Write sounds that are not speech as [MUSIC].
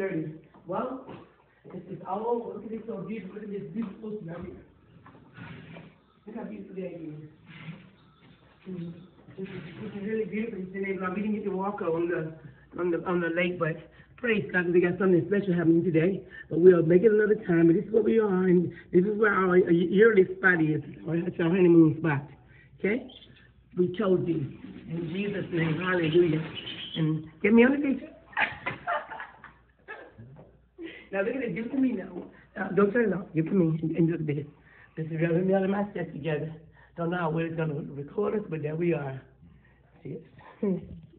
thirty. Well, this is over. Look at this so beautiful. Look at this beautiful scenery. Look how beautiful. Mhm. This is, is really beautiful. Now we didn't get to walk on the on the on the lake, but praise God, we got something special happening today. But we'll make it another time. But this is what we are, and this is where our yearly spot is. Or it's our honeymoon spot. Okay? We chose you in Jesus' name. Hallelujah. And get me on the beach. Now at it. Give to me now. Uh, don't turn it off. Give to me and, and look at this. This is really me and my set together. Don't know how it's gonna record us, but there we are. See it? [LAUGHS]